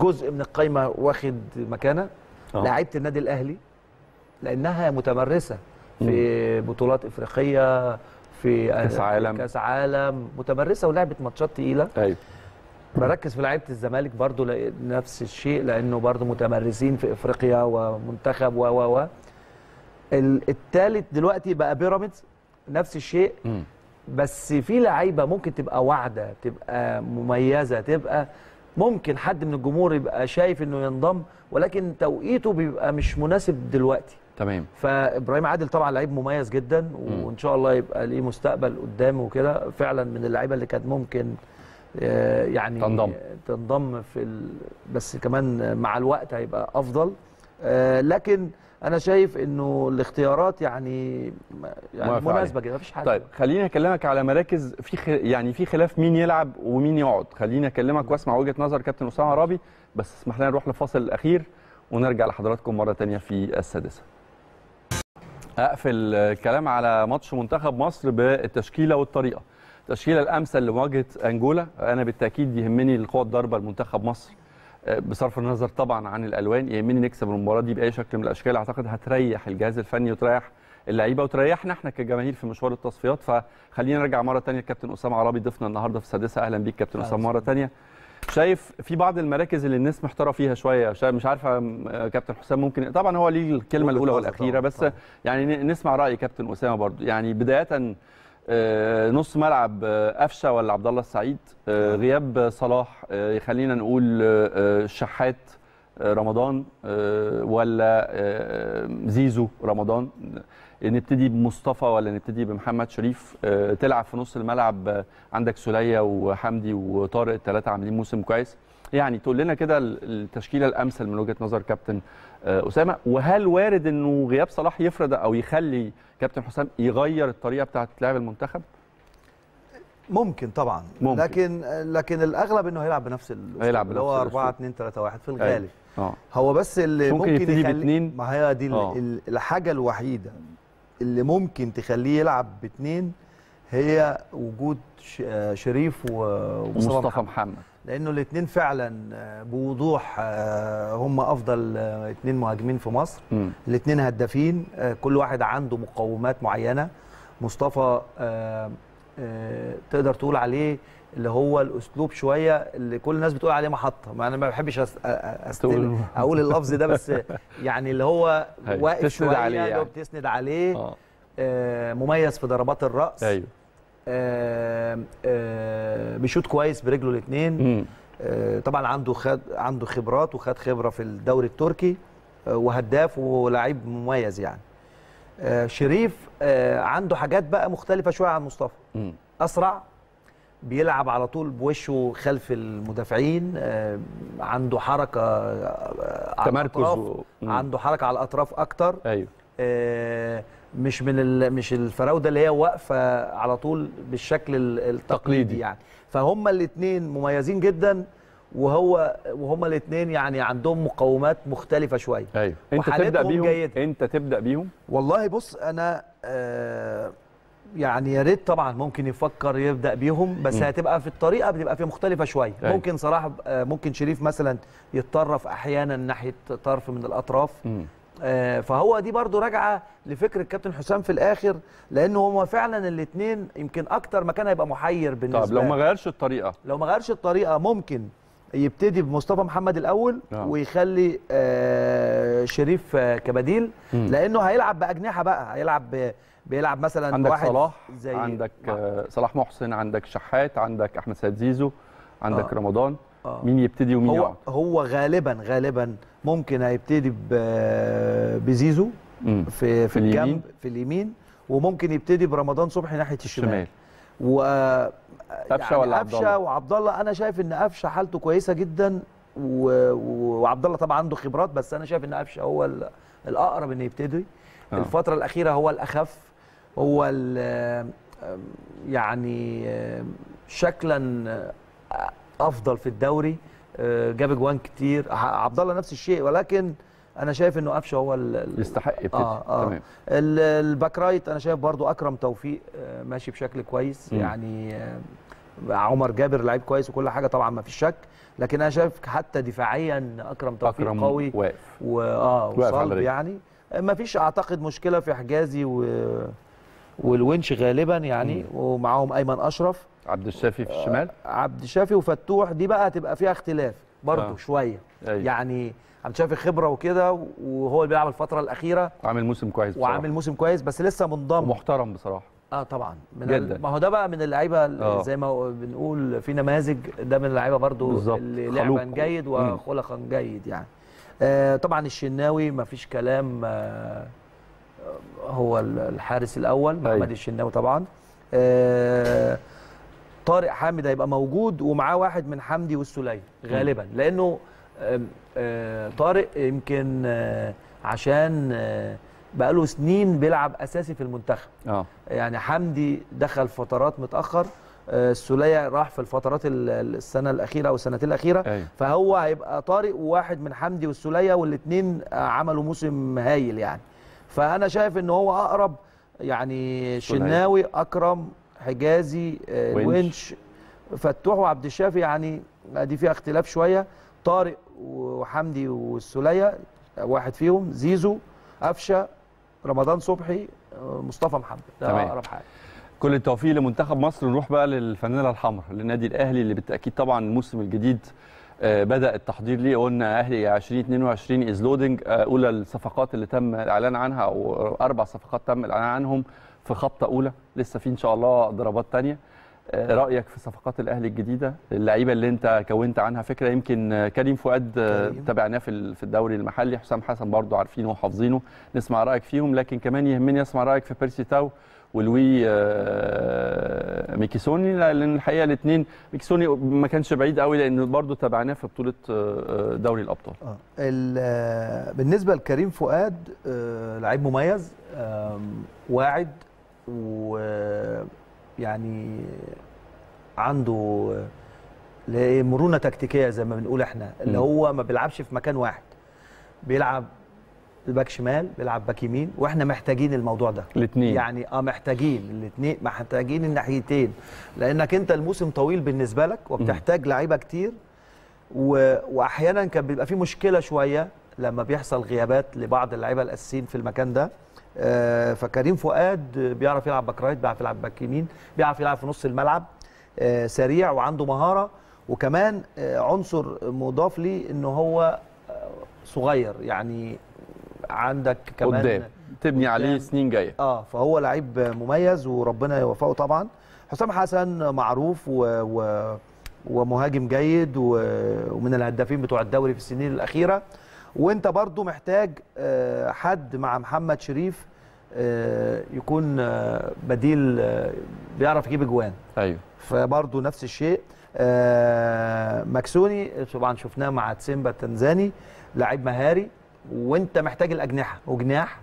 جزء من القايمة واخد مكانة. آه. لعيبة النادي الأهلي لأنها متمرسة في بطولات إفريقية في كأس عالم. كأس عالم متمرسة ولعبت ماتشات تقيلة. أيوه. بركز في لعيبة الزمالك برضو نفس الشيء لأنه برضو متمرسين في إفريقيا ومنتخب و و و. ال- التالت دلوقتي بقى بيراميدز نفس الشيء. مم. بس في لعيبة ممكن تبقى واعدة تبقى مميزة تبقى ممكن حد من الجمهور يبقى شايف إنه ينضم ولكن توقيته بيبقى مش مناسب دلوقتي. تمام. فإبراهيم عادل طبعا لعيب مميز جدا وإن شاء الله يبقى ليه مستقبل قدام وكده. فعلا من اللعيبة اللي كانت ممكن آه، يعني تنضم. تنضم في ال... بس كمان مع الوقت هيبقى أفضل. آه، لكن أنا شايف إنه الاختيارات يعني يعني مناسبة كده مفيش حاجة طيب خليني أكلمك على مراكز في خ... يعني في خلاف مين يلعب ومين يقعد. خليني أكلمك وأسمع وجهة نظر كابتن أسامة عرابي بس اسمح لنا نروح للفاصل الأخير ونرجع لحضراتكم مرة تانية في السادسة. أقفل الكلام على ماتش منتخب مصر بالتشكيلة والطريقة. التشكيلة الأمثل لمواجهة أنجولا أنا بالتأكيد يهمني القوة الضاربة لمنتخب مصر. بصرف النظر طبعا عن الألوان يهمني نكسب المباراة دي بأي شكل من الأشكال. أعتقد هتريح الجهاز الفني وتريح اللعيبة وتريحنا إحنا كجماهير في مشوار التصفيات. فخلينا نرجع مرة ثانية الكابتن أسامة عرابي ضيفنا النهارده في السادسة. أهلا بيك كابتن أسامة مرة ثانية شايف في بعض المراكز اللي الناس محتاره فيها شوية مش عارفة آه، كابتن حسام ممكن طبعا هو ليه الكلمة الأولى والأخيرة طبعاً، بس. يعني نسمع رأي كابتن أسامة برضو يعني بداية آه، نص ملعب آه، قفشة ولا عبد الله السعيد آه، غياب صلاح آه، خلينا نقول آه، آه، آه، رمضان آه، ولا آه، زيزو رمضان. نبتدي بمصطفى ولا نبتدي بمحمد شريف؟ آه، تلعب في نص الملعب آه، عندك سولية وحمدي وطارق الثلاثه عاملين موسم كويس. يعني تقول لنا كده ال- التشكيلة الأمثل من وجهة نظر كابتن آه، أسامة وهل وارد إنه غياب صلاح يفرض أو يخلي كابتن حسام يغير الطريقة بتاعه لعب المنتخب ممكن طبعا ممكن. لكن لكن الأغلب إنه هيلعب بنفس الاسلوب هيلعب اللي هو بنفس 4 الأسلوب. 2 3 1 في الغالب آه هو بس اللي ممكن ممكن, يبتدي باتنين؟ ما هي دي ال- آه. ال- الحاجة الوحيدة اللي ممكن تخليه يلعب باثنين هي وجود آه، شريف ومصطفى محمد. لأنه الاثنين فعلا آه، بوضوح آه، هم أفضل اثنين مهاجمين في مصر. الاثنين هدافين آه، كل واحد عنده مقومات معينة مصطفى آه، آه، تقدر تقول عليه اللي هو الأسلوب شوية اللي كل الناس بتقول عليه محطة ما أنا ما بحبش أس- أستل أقول اللفظ ده بس يعني اللي هو. واقف شوية عليه يعني. بتسند عليه آه، مميز في ضربات الرأس أيوه آه، آه، بيشوط كويس برجله الاثنين. آه، طبعا عنده خد عنده خبرات وخد خبرة في الدوري التركي وهداف ولاعيب مميز يعني شريف عنده حاجات بقى مختلفة شوية عن مصطفى. أسرع بيلعب على طول بوشه خلف المدافعين عنده حركة على تمركز الأطراف. و-. عنده حركة على الأطراف أكتر أيوه مش من ال- مش الفراوده اللي هي واقفه على طول بالشكل ال- تقليدي. التقليدي يعني فهم الاثنين مميزين جدا وهو وهما الاثنين يعني عندهم مقومات مختلفة شوية أيوه أنت تبدأ بيهم جيدة. أنت تبدأ بيهم والله بص أنا آه يعني يا ريت طبعا ممكن يفكر يبدأ بيهم بس مم. هتبقى في الطريقة بتبقى في مختلفة شوية أيوة. ممكن صراحة آه ممكن شريف مثلا يتطرف أحيانا ناحية طرف من الأطراف مم. آه، فهو دي برضو راجعة لفكر الكابتن حسام في الآخر لأنه هو فعلا الاثنين يمكن أكتر مكان هيبقى محير بالنسبة طب لو ما غيرش الطريقة لو ما غيرش الطريقة ممكن يبتدي بمصطفى محمد الأول آه. ويخلي آه، شريف آه، كبديل مم. لأنه هيلعب بأجنحة بقى هيلعب بيلعب مثلا عندك واحد صلاح زي عندك آه، صلاح محسن عندك شحات عندك أحمد سيد زيزو عندك آه. رمضان آه. مين يبتدي ومين هو يقعد هو غالبا غالبا ممكن هيبتدي بزيزو. في في. الجنب في اليمين وممكن يبتدي برمضان صبحي ناحية الشمال شمال و قفشة ولا عبد الله؟ قفشه وعبد الله أنا شايف إن قفشه حالته كويسة جدا و... وعبد الله طبعا عنده خبرات بس أنا شايف إن قفشه هو ال... الأقرب إنه يبتدي آه. الفترة الأخيرة هو الأخف هو ال... يعني شكلا أفضل في الدوري جاب اجوان كتير. عبد الله نفس الشيء ولكن أنا شايف إنه قفشه هو يستحق يبتدي. آه آه. تمام. ال- ال back right أنا شايف برضو أكرم توفيق آه، ماشي بشكل كويس. مم. يعني آه، عمر جابر لعيب كويس وكل حاجة طبعا ما فيش شك. لكن أنا شايف حتى دفاعيا أكرم توفيق أكرم قوي واقف. واه وصلب. يعني. ما فيش أعتقد مشكلة في حجازي و والونش غالبا يعني. ومعاهم أيمن أشرف. عبد الشافي في الشمال عبد الشافي وفتوح دي بقى هتبقى فيها اختلاف برضه آه. شوية أيوة. يعني عبد الشافي خبرة وكده وهو اللي بيلعب الفترة الأخيرة عامل موسم كويس بصراحة وعامل موسم كويس بس لسه منضم ومحترم بصراحة آه طبعا من جداً. ما هو ده بقى من اللعيبة ال- آه. زي ما بنقول في نماذج ده من اللعيبة برضو بالظبط. اللي. لعبا جيد. وخلقا جيد يعني آه طبعا الشناوي ما فيش كلام آه هو ال- الحارس الأول محمد أيوة. الشناوي طبعا آه طارق حامد هيبقى موجود ومعاه واحد من حمدي والسليم غالبا. لأنه آه طارق يمكن آه عشان آه بقاله سنين بيلعب أساسي في المنتخب. آه. يعني حمدي دخل فترات متأخر السوليه راح في الفترات ال- ال- السنة الأخيرة أو السنتين الأخيرة. أيوه. فهو هيبقى طارق وواحد من حمدي والسوليه والاثنين عملوا موسم هايل يعني. فأنا شايف إن هو أقرب يعني شناوي أكرم حجازي آه،. الونش فتوح وعبد الشافي يعني دي فيها اختلاف شوية. طارق وحمدي والسوليه واحد فيهم. زيزو قفشه رمضان صبحي آه، مصطفى محمد. ده تمام. أقرب حاجة. كل التوفيق لمنتخب مصر. نروح بقى للفانيلا الحمراء للنادي الأهلي اللي بالتأكيد طبعا الموسم الجديد آه، بدأ التحضير ليه. قلنا أهلي 2022 is loading أولى الصفقات اللي تم الاعلان عنها أو أربع صفقات تم الاعلان عنهم. في خبطة أولى. لسه في إن شاء الله ضربات تانية. آه، رأيك في صفقات الأهلي الجديدة؟ اللعيبة اللي أنت كونت عنها فكرة يمكن كريم فؤاد آه،. تابعناه في ال- في الدوري المحلي حسام حسن برضو عارفينه وحافظينه. نسمع رأيك فيهم. لكن كمان يهمني أسمع رأيك في بيرسي تاو ولويس آه، ميكيسوني. لأن الحقيقة الاثنين ميكيسوني ما كانش بعيد قوي لأن برضو تابعناه في بطولة دوري الأبطال. ال- بالنسبة لكريم فؤاد لعيب مميز واعد ويعني عنده هي مرونة تكتيكية زي ما بنقول إحنا اللي. هو ما بيلعبش في مكان واحد. بيلعب باك شمال بيلعب باك يمين وإحنا محتاجين الموضوع ده. الاثنين يعني آه محتاجين الاثنين محتاجين الناحيتين. لأنك أنت الموسم طويل بالنسبة لك وبتحتاج لعيبة كتير و... وأحيانا كان بيبقى في مشكلة شوية لما بيحصل غيابات لبعض اللعيبة الأساسيين في المكان ده. فكريم فؤاد بيعرف يلعب back right بيعرف يلعب باك يمين بيعرف يلعب في نص الملعب آه سريع وعنده مهارة. وكمان آه عنصر مضاف ليه إن هو آه صغير. يعني عندك كمان قدام. تبني عليه قدام. سنين جاية. آه فهو لعيب مميز وربنا يوفقه طبعا. حسام حسن معروف و... و... ومهاجم جيد و- ومن الهدافين بتوع الدوري في السنين الأخيرة. وانت برضو محتاج آه، حد مع محمد شريف آه، يكون آه، بديل بيعرف يجيب اجوان. أيوه. فبرضه نفس الشيء. مكسوني طبعا شفناه مع تسيمبا التنزاني لعيب مهاري وانت محتاج الأجنحة وجناح.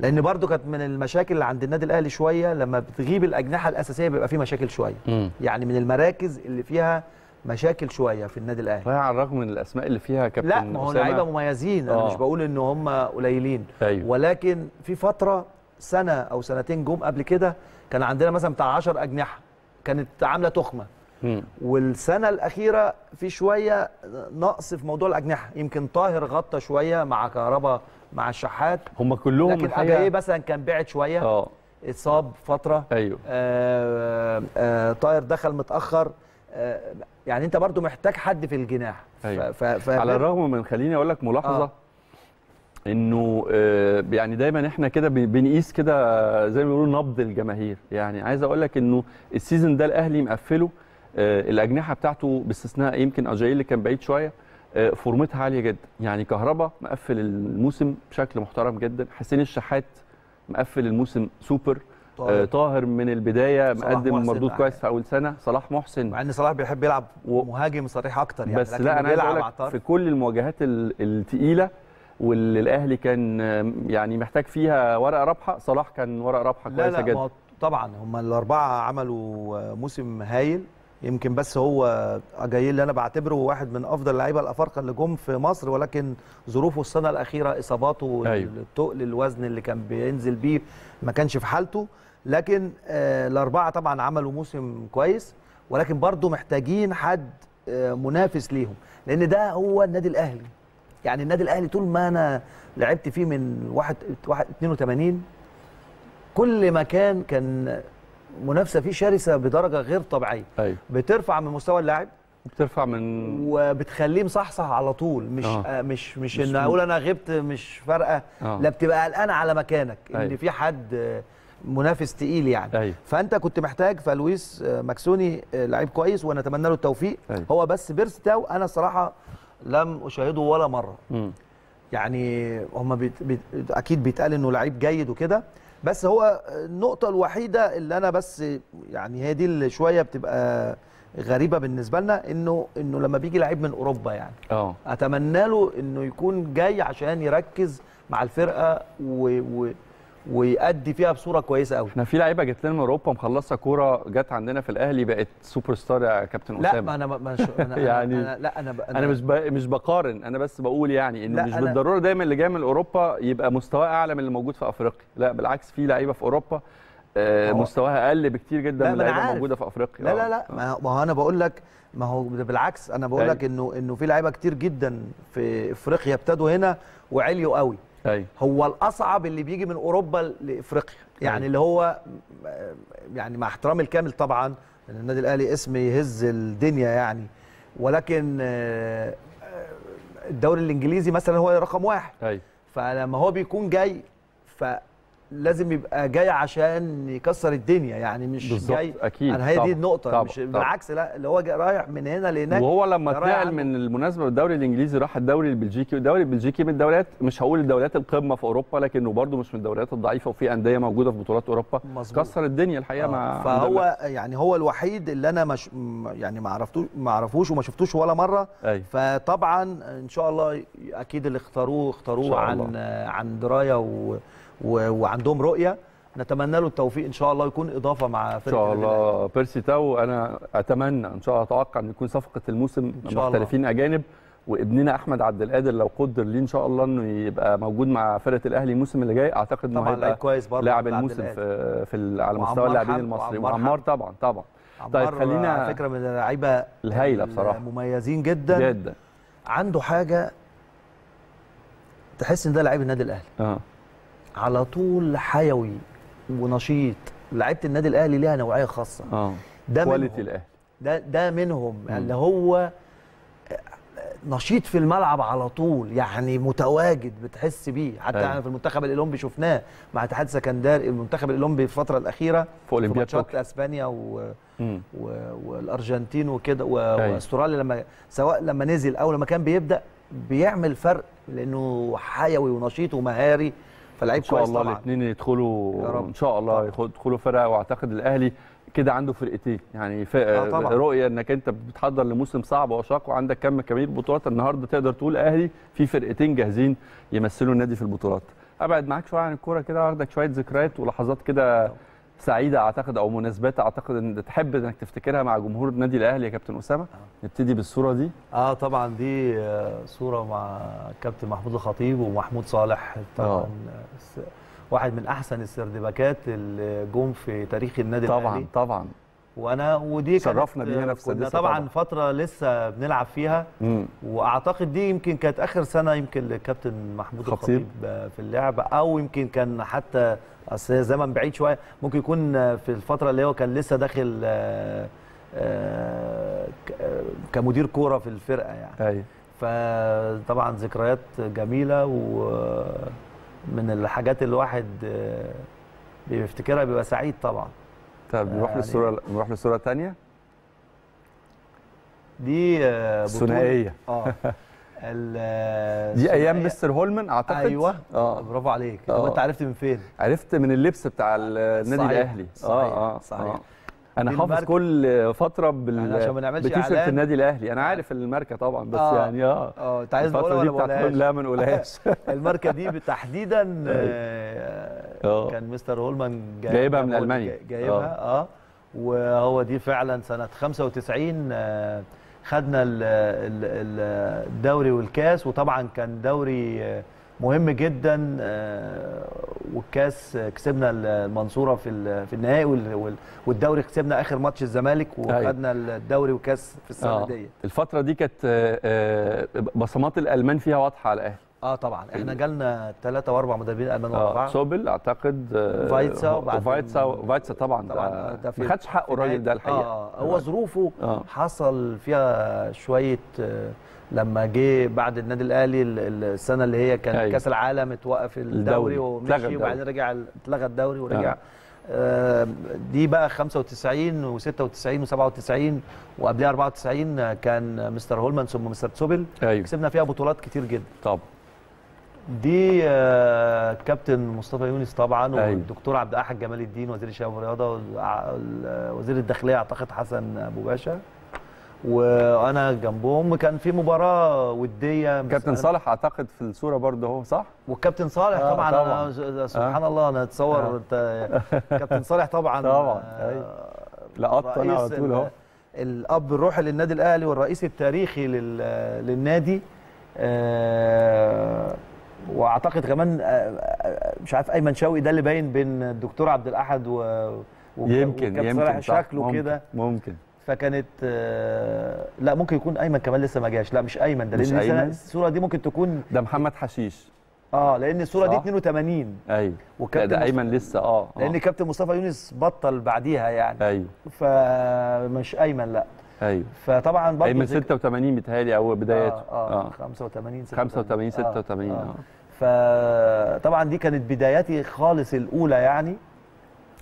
لأن برضه كانت من المشاكل اللي عند النادي الأهلي شوية لما بتغيب الأجنحة الأساسية بيبقى في مشاكل شوية. امم يعني من المراكز اللي فيها مشاكل شوية في النادي الأهلي. والله على الرغم من الأسماء اللي فيها كابتن لا ما هو. لعيبة مميزين أنا آه. مش بقول إن هم قليلين. أيوه. ولكن في فترة سنة أو سنتين جم قبل كده كان عندنا مثلا بتاع 10 أجنحة. كانت عاملة تخمة. مم. والسنة الأخيرة في شوية نقص في موضوع الأجنحة. يمكن طاهر غطى شوية مع كهربا مع الشحات. هم كلهم لكن اجاييه مثلا كان بعد شوية. آه. اتصاب فترة. أيوه. آه آه طاهر دخل متأخر. يعني انت برضو محتاج حد في الجناح. أيوة. ف ف على الرغم من خليني أقول لك ملاحظة. آه. إنه آه، يعني دايما إحنا كده بن- بنقيس كده زي ما بيقولوا نبض الجماهير. يعني عايز أقول لك إنه السيزون ده الأهلي مقفله آه، الأجنحة بتاعته باستثناء يمكن اجاي اللي كان بعيد شوية آه، فورمتها عالية جدا. يعني كهربا مقفل الموسم بشكل محترم جدا. حسين الشحات مقفل الموسم سوبر. آه، طاهر من البداية مقدم مردود معاه. كويس في أول سنة صلاح محسن مع إن صلاح بيحب يلعب و- مهاجم صريح أكتر يعني بس لا أنا بيلعب. في كل المواجهات ال- التقيلة واللي الأهلي كان آم، يعني محتاج فيها ورقة رابحة صلاح كان ورقة رابحة لا كويسة لا جدا هو طبعا هم الأربعة عملوا موسم هايل يمكن بس هو اجايل اللي أنا بعتبره واحد من أفضل اللعيبة الأفارقة اللي جم في مصر ولكن ظروفه السنة الأخيرة إصاباته أيوة. التقل الوزن اللي كان بينزل بيه ما كانش في حالته لكن آه الأربعة طبعا عملوا موسم كويس ولكن برضه محتاجين حد آه منافس ليهم لأن ده هو النادي الأهلي يعني النادي الأهلي طول ما أنا لعبت فيه من واحد واحد 82 كل مكان كان منافسة فيه شرسة بدرجة غير طبيعية أيوه بترفع من مستوى اللاعب بترفع من وبتخليه مصحصح على طول مش آه. آه. مش مش مش إن أقول أنا غبت مش فارقة آه. لا بتبقى قلقان على مكانك إن أيوة. في حد آه، منافس تقيل يعني. أيوه. فأنت كنت محتاج فلويس آه، ماكسوني آه، لعيب كويس ونتمنى له التوفيق. أيوة. هو بس بيرستاو أنا الصراحه لم أشاهده ولا مرة. مم. يعني هم بيت بيت أكيد بيتقال إنه لعيب جيد وكده. بس هو النقطة الوحيدة اللي أنا بس يعني هي دي اللي شوية بتبقى غريبة بالنسبة لنا إنه إنه لما بيجي لعيب من أوروبا يعني. آه. أتمنى له إنه يكون جاي عشان يركز مع الفرقة و و ويأدي فيها بصورة كويسة قوي إحنا في لعيبة جت لنا من أوروبا مخلصة كورة جت عندنا في الأهلي بقت سوبر ستار يا كابتن لا أسامة ما أنا ما أنا أنا يعني أنا لا أنا ب- أنا مش ب... مش بقارن أنا بس بقول يعني لا، مش أنا- بالضرورة دايما اللي جاي من أوروبا يبقى مستواه أعلى من اللي موجود في أفريقيا لا بالعكس في لعيبة في أوروبا آه، مستواها أقل بكتير جدا لا، من أنا اللعيبه. موجودة في أفريقيا لا لا آه. لا آه. ما هو أنا بقول لك ما هو بالعكس أنا بقول. لك انه إنه في لعيبة كتير جدا في أفريقيا ابتدوا هنا وعليوا قوي أيوه. هو الأصعب اللي بيجي من أوروبا لإفريقيا. يعني أيوة. اللي هو يعني مع احترامي الكامل طبعا النادي الأهلي اسم يهز الدنيا يعني. ولكن آه، آه، الدوري الإنجليزي مثلا هو رقم واحد. أيوه. فلما هو بيكون جاي فلازم يبقى جاي عشان يكسر الدنيا يعني مش بالظبط جاي أكيد أنا هي طبعاً، دي النقطة طبعاً، مش طبعاً. بالعكس لا اللي هو رايح من هنا لهناك وهو لما اتنقل. من المناسبة من الدوري الإنجليزي راح الدوري البلجيكي والدوري البلجيكي من الدوريات مش هقول الدوريات القمة في أوروبا لكنه برضه مش من الدوريات الضعيفة وفي أندية موجودة في بطولات أوروبا مظبوط. كسر الدنيا الحقيقة آه، مع فهو يعني هو الوحيد اللي أنا مش يعني ما عرفتوش ما اعرفوش وما شفتوش ولا مرة أيوه فطبعا إن شاء الله أكيد اللي اختاروه اختاروه عن عن دراية و وعندهم رؤية. نتمنى له التوفيق إن شاء الله يكون إضافة مع إن فرقه شاء النادي الأهلي. الله بيرسي تاو أنا أتمنى إن شاء الله أتوقع إن يكون صفقة الموسم إن شاء الله. محترفين أجانب وابننا أحمد عبد القادر لو قدر ليه إن شاء الله إنه يبقى موجود مع فرقة الأهلي الموسم اللي جاي. أعتقد إنه هيبقى كويس لاعب الموسم. في في على مستوى اللاعبين المصري وعمار طبعا طبعا. طيب خلينا- على فكرة من اللعيبة الهايلة بصراحة. مميزين جدا. جدا. عنده حاجة تحس إن ده لعيب النادي الأهلي. آه. على طول حيوي ونشيط. لعيبة النادي الأهلي ليها نوعية خاصة. آه. ده كواليتي الأهلي. ده ده منهم. مم. اللي هو نشيط في الملعب على طول. يعني متواجد بتحس بيه. حتى أيوة. يعني في المنتخب الأولمبي شفناه مع اتحاد سكندري المنتخب الأولمبي في الفترة الأخيرة في أولمبياد ماتشات أسبانيا و... مم. و... والأرجنتين وكده و... أيوة. وأستراليا لما سواء لما نزل أو لما كان بيبدأ بيعمل فرق لأنه حيوي ونشيط ومهاري. فلعيب إن شاء كويس الله طبعا الاثنين يدخلوا. إن شاء الله طبعا. يدخلوا فرقة وأعتقد الأهلي كده عنده فرقتين يعني ف... آه طبعا. رؤية إنك أنت بتحضر لموسم صعب وشاق وعندك كم كبير بطولات النهارده تقدر تقول أهلي في فرقتين جاهزين يمثلوا النادي في البطولات أبعد معاك شوية عن الكورة كده واخدك شوية ذكريات ولحظات كده سعيدة أعتقد أو مناسبات أعتقد إن تحب إنك تفتكرها مع جمهور النادي الأهلي يا كابتن أسامة نبتدي بالصورة دي آه طبعا دي آه، صورة مع كابتن محمود الخطيب ومحمود صالح طبعا آه. آه، واحد من أحسن السردباكات اللي جم في تاريخ النادي طبعا الأهلي طبعا وأنا ودي شرفنا بيه هنا في طبعا طبعاً. فترة لسه بنلعب فيها مم. وأعتقد دي يمكن كانت آخر سنة يمكن لكابتن محمود خطيب. الخطيب آه، في اللعب أو يمكن كان حتى أصل زمن بعيد شوية. ممكن يكون في الفترة اللي هو كان لسه داخل آه، آه، آه، كمدير كورة في الفرقة يعني. أيوه فطبعا ذكريات جميلة ومن الحاجات اللي الواحد بيفتكرها بيبقى سعيد طبعا. طب نروح يعني- للصورة نروح للصورة الثانية؟ دي بطولة- الثنائيه آه. دي أيام الثنائية- مستر هولمان أعتقد أيوه آه برافو عليك طب آه. أنت عرفت من فين عرفت من اللبس بتاع النادي. الأهلي صحيح. آه آه صحيح. آه. أنا حافظ. كل فترة بال يعني عشان ما نعملش بتيشيرت. النادي الأهلي أنا عارف الماركة طبعا بس آه. يعني آه آه أنت عايز الفترة دي ولا بتاعت؟ لا ما نقولهاش الماركة دي تحديدا آه، آه. كان مستر هولمان جايبها جايبها من هو. جاي- جايبها آه وهو دي فعلا سنة 95 آه، خدنا ال- ال- ال- الدوري والكاس وطبعا كان دوري آه، مهم جدا آه، والكاس آه، كسبنا المنصورة في في النهائي وال- وال- والدوري كسبنا آخر ماتش الزمالك وخدنا الدوري والكاس في السنة آه. دي الفترة دي كانت آه، آه، بصمات الألمان فيها واضحة على الأهلي. آه طبعا. إحنا جالنا ثلاثة واربع مدربين ألمان ورا آه بعض. تسوبيل أعتقد آه، فايتسا فايتسا فايتسا طبعا طبعا في- ما خدش حقه الراجل ده الحقيقة. آه هو ظروفه آه. حصل فيها شوية آه، لما جه بعد النادي الأهلي ال- ال- السنة اللي هي كان أيوة. كأس العالم اتوقف الدوري. ومشي. وبعدين رجع اتلغى الدوري ورجع. آه. آه، دي بقى 95 و96 و97 وقبلها 94 آه، كان مستر هولمان ثم مستر تسوبل. أيوه. كسبنا فيها بطولات كتير جدا. طب. دي آه، كابتن مصطفى يونس طبعا أيوة. والدكتور عبد الأحد جمال الدين وزير الشباب والرياضة وزير الداخلية أعتقد حسن أبو باشا. وأنا جنبهم. كان في مباراة ودية. كابتن صالح أعتقد في الصورة برضه اهو صح؟ والكابتن صالح آه، طبعا, طبعاً. أنا سبحان الله أنا اتصور آه. أنت كابتن صالح طبعا طبعاً، آه،. لقطت أنا على طول أهو. الأب الروحي للنادي الأهلي والرئيس التاريخي لل- للنادي. آه، واعتقد كمان آه، آه، مش عارف ايمن شوقي ده اللي باين بين الدكتور عبد الاحد و يمكن يمكن شكله ممكن، كده. ممكن. فكانت آه، لا ممكن يكون ايمن كمان لسه ما جاش. لا مش ايمن ده مش لأن أيمن؟ الصورة دي ممكن تكون ده محمد حشيش. آه لأن الصورة دي صح. 82 أيوه. لا وكابتن ده ايمن لسه آه آه. لأن كابتن مصطفى يونس بطل بعديها يعني. أيوه. فمش ايمن لا. أيوه. فطبعا برضه ايمن ذك- 86 بيتهيألي أو بداياته. آه, آه 85 85 86 آه. فطبعا دي كانت بداياتي خالص الأولى يعني.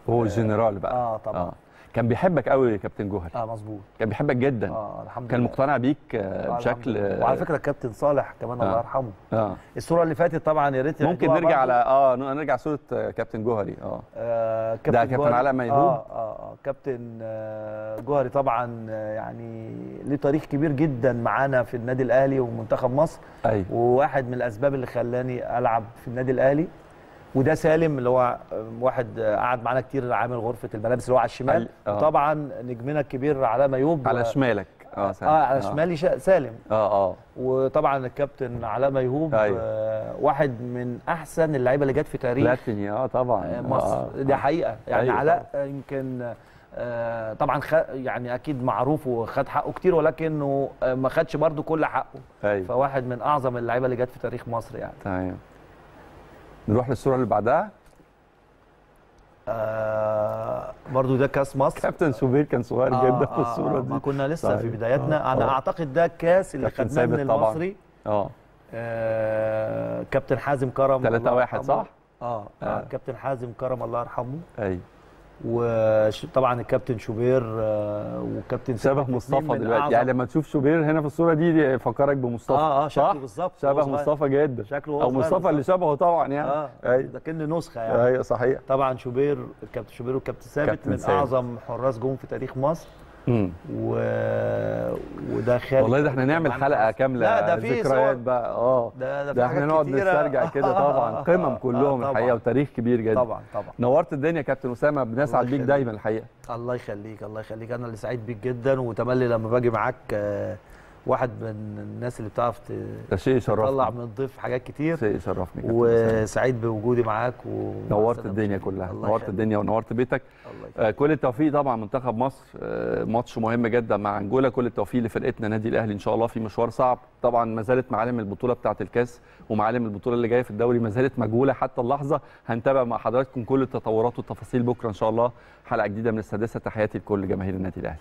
هو الجنرال بقى. آه طبعا. آه. كان بيحبك قوي كابتن جوهري آه مظبوط كان بيحبك جدا آه الحمد كان لله مقتنع بيك آه، آه، بشكل لله. وعلى فكرة الكابتن صالح كمان الله آه. يرحمه آه الصورة اللي فاتت طبعا يا ريت ممكن نرجع. على آه نرجع صورة آه، كابتن جوهري آه آه ده كابتن. علاء ميهوب. آه آه, آه كابتن آه جوهري طبعا آه، يعني ليه تاريخ كبير جدا معانا في النادي الأهلي ومنتخب مصر أيوه وواحد من الأسباب اللي خلاني ألعب في النادي الأهلي وده سالم اللي هو واحد قعد معانا كتير عامل غرفة الملابس اللي هو على الشمال. آه. وطبعا نجمنا الكبير علاء ميوب على شمالك. آه آه على شمالي سالم. آه آه. وطبعا الكابتن علاء ميوب أيوة. آه واحد من أحسن اللعيبة اللي جت في تاريخ لاتيني آه طبعا. آه، مصر. آه. دي حقيقة. يعني أيوة علاء آه، يمكن آه، طبعا خ... يعني أكيد معروف وخد حقه كتير ولكنه آه، ما خدش برضه كل حقه. أيوه. فواحد من أعظم اللعيبة اللي جت في تاريخ مصر يعني. تمام. نروح للصورة اللي بعدها آه برضو ده كاس مصر كابتن شوبير كان صغير آه، جدا في آه، الصورة آه، دي ما كنا لسه صحيح. في بداياتنا آه، أنا آه. أعتقد ده الكاس اللي خدناه من. المصري آه آه كابتن حازم كرم 3-1 الله يرحمه. صح؟ آه, آه. آه. كابتن حازم كرم الله يرحمه أيوه وطبعا الكابتن شوبير آه وكابتن شبه مصطفى دلوقتي. يعني لما تشوف شوبير هنا في الصورة دي, يفكرك بمصطفى. آه آه؟ شكله بالظبط. شبه. مصطفى جدا. شكله أو مصطفى اللي. شبهه طبعا يعني. آه ده كأنه نسخة يعني. أيوه صحيح. طبعا شوبير الكابتن شوبير والكابتن ثابت من ثابت. أعظم حراس جون في تاريخ مصر. مم. و... وده خالد والله ده إحنا نعمل حلقة. كاملة لا ده في ذكريات صور. بقى آه ده ده, ده إحنا نقعد. نسترجع كده طبعا قمم كلهم آه، الحقيقة. وتاريخ كبير جدا طبعا طبعا نورت الدنيا يا كابتن أسامة بنسعد بيك. دايما الحقيقة الله يخليك الله يخليك أنا اللي سعيد بيك جدا وتملي لما باجي معاك آه، واحد من الناس اللي بتعرف تطلع من الضيف حاجات كتير. شيء يشرفني. وسعيد بوجودي معاك و... نورت سلام الدنيا. كلها. نورت. الدنيا ونورت بيتك. آه، كل التوفيق طبعا منتخب مصر. آه، ماتش مهم جدا مع أنجولا. كل التوفيق لفرقتنا نادي الأهلي إن شاء الله. في مشوار صعب. طبعا ما زالت معالم البطولة بتاعة الكاس ومعالم البطولة اللي جاية في الدوري ما زالت مجهولة حتى اللحظة. هنتابع مع حضراتكم كل التطورات والتفاصيل بكرة إن شاء الله. حلقة جديدة من السادسة. تحياتي لكل جماهير النادي الأهلي.